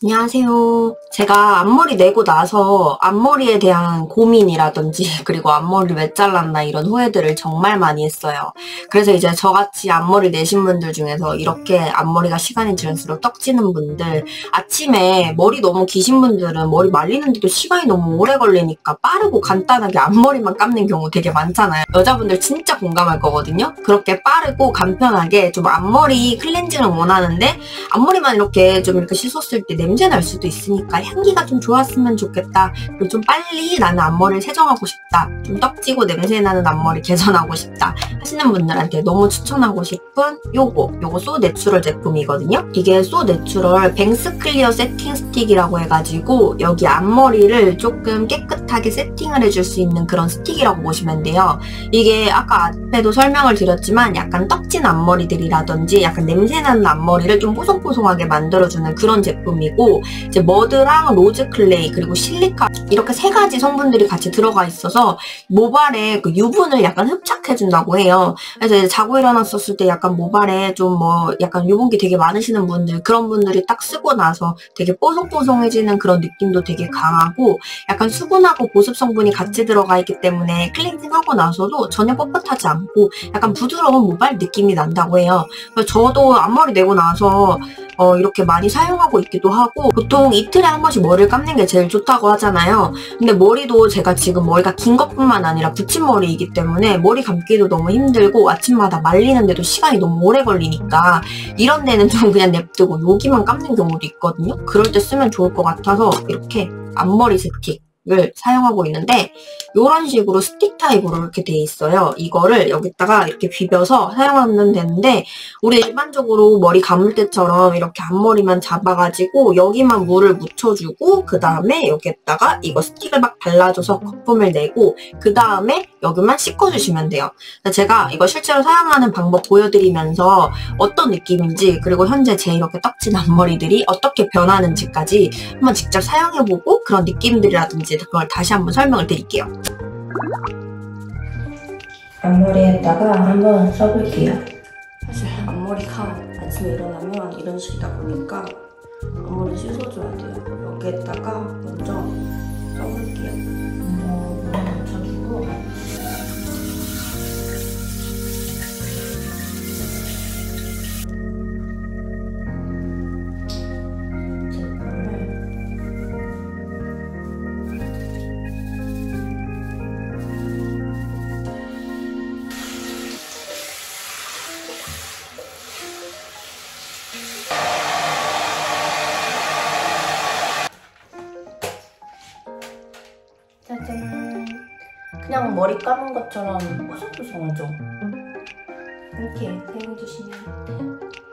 안녕하세요. 제가 앞머리 내고 나서 앞머리에 대한 고민이라든지 그리고 앞머리 왜 잘랐나 이런 후회들을 정말 많이 했어요. 그래서 이제 저같이 앞머리 내신 분들 중에서 이렇게 앞머리가 시간이 지날수록 떡지는 분들 아침에 머리 너무 기신 분들은 머리 말리는데도 시간이 너무 오래 걸리니까 빠르고 간단하게 앞머리만 감는 경우 되게 많잖아요. 여자분들 진짜 공감할 거거든요. 그렇게 빠르고 간편하게 좀 앞머리 클렌징을 원하는데 앞머리만 이렇게 좀 이렇게 씻었을 때 냄새 날 수도 있으니까 향기가 좀 좋았으면 좋겠다. 그리고 좀 빨리 나는 앞머리를 세정하고 싶다. 좀 떡지고 냄새 나는 앞머리 개선하고 싶다. 하시는 분들한테 너무 추천하고 싶은 요거. 요거 소 내추럴 제품이거든요. 이게 소 내추럴 Bangs Clear Setting Stick이라고 해가지고 여기 앞머리를 조금 깨끗 하게 세팅을 해줄 수 있는 그런 스틱이라고 보시면 돼요. 이게 아까 앞에도 설명을 드렸지만 약간 떡진 앞머리들이라든지 약간 냄새나는 앞머리를 좀 뽀송뽀송하게 만들어주는 그런 제품이고 이제 머드랑 rose clay 그리고 실리카 이렇게 세 가지 성분들이 같이 들어가 있어서 모발에 그 유분을 약간 흡착해준다고 해요. 그래서 자고 일어났었을 때 약간 모발에 좀 뭐 약간 유분기 되게 많으시는 분들 그런 분들이 딱 쓰고 나서 되게 뽀송뽀송해지는 그런 느낌도 되게 강하고 약간 수분하고 보습 성분이 같이 들어가 있기 때문에 클렌징하고 나서도 전혀 뻣뻣하지 않고 약간 부드러운 모발 느낌이 난다고 해요. 저도 앞머리 내고 나서 어, 이렇게 많이 사용하고 있기도 하고 보통 이틀에 한 번씩 머리를 감는 게 제일 좋다고 하잖아요. 근데 머리도 제가 지금 머리가 긴 것뿐만 아니라 붙임머리이기 때문에 머리 감기도 너무 힘들고 아침마다 말리는데도 시간이 너무 오래 걸리니까 이런 데는 좀 그냥 냅두고 여기만 감는 경우도 있거든요. 그럴 때 쓰면 좋을 것 같아서 이렇게 앞머리 스틱 을 사용하고 있는데 이런 식으로 스틱 타입으로 이렇게 돼 있어요. 이거를 여기다가 이렇게 비벼서 사용하면 되는데 우리 일반적으로 머리 감을 때처럼 이렇게 앞머리만 잡아가지고 여기만 물을 묻혀주고 그 다음에 여기에다가 이거 스틱을 막 발라줘서 거품을 내고 그 다음에 여기만 씻어주시면 돼요. 제가 이거 실제로 사용하는 방법 보여드리면서 어떤 느낌인지 그리고 현재 제 이렇게 떡진 앞머리들이 어떻게 변하는지까지 한번 직접 사용해보고 그런 느낌들이라든지 그걸 다시 한번 설명을 드릴게요. 앞머리에다가 한번 써볼게요. 사실 앞머리가 아침에 일어나면 이런 식이다 보니까 앞머리 씻어줘야 돼요. 여기에다가 먼저 써볼게요. 그냥 머리 감은 것처럼 뽀송뽀송하죠? 이렇게 사용해주시면 돼요.